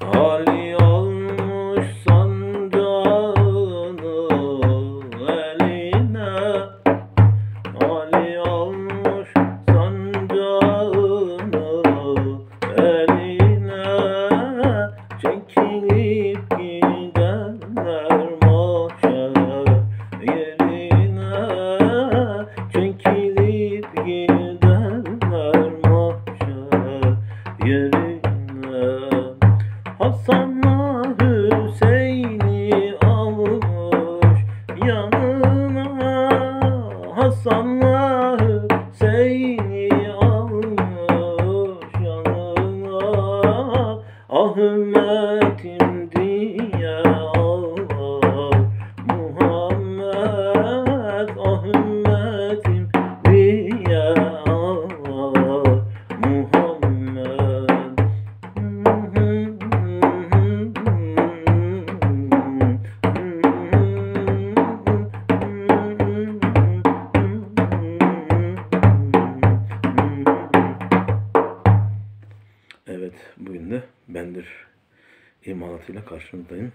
Ali almış sancağını eline. Ali almış sancağını eline. Çekilip gidenler mahşer yerine. Çekilip gidenler mahşer yerine Hasan'la Hüseyin'i almış yanına. Hasan'la Hüseyin'i almış yanına. Ah bugün de Bendir imalatıyla karşınızdayım.